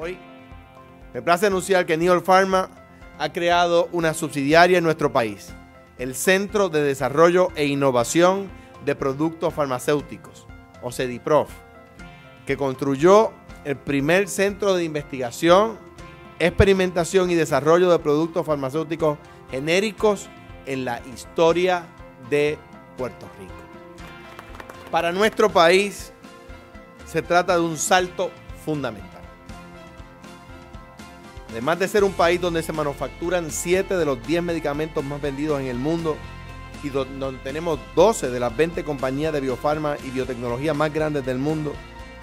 Hoy me place anunciar que Neol Pharma ha creado una subsidiaria en nuestro país, el Centro de Desarrollo e Innovación de Productos Farmacéuticos, o CEDIPROF, que construyó el primer centro de investigación, experimentación y desarrollo de productos farmacéuticos genéricos en la historia de Puerto Rico. Para nuestro país se trata de un salto fundamental. Además de ser un país donde se manufacturan 7 de los 10 medicamentos más vendidos en el mundo y donde tenemos 12 de las 20 compañías de biofarma y biotecnología más grandes del mundo,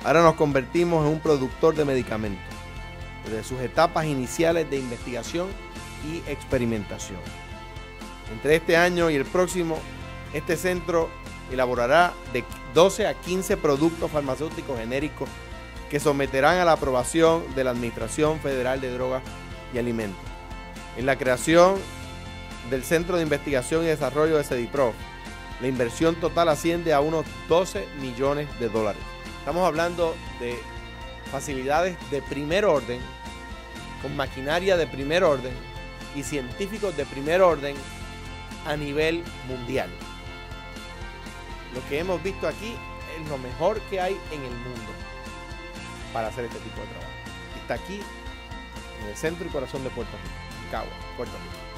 ahora nos convertimos en un productor de medicamentos, desde sus etapas iniciales de investigación y experimentación. Entre este año y el próximo, este centro elaborará de 12 a 15 productos farmacéuticos genéricos que someterán a la aprobación de la Administración Federal de Drogas y Alimentos. En la creación del Centro de Investigación y Desarrollo de CEDIPRO, la inversión total asciende a unos 12 millones de dólares. Estamos hablando de facilidades de primer orden, con maquinaria de primer orden y científicos de primer orden a nivel mundial. Lo que hemos visto aquí es lo mejor que hay en el mundo para hacer este tipo de trabajo. Está aquí, en el centro y corazón de Puerto Rico, Cagua, Puerto Rico.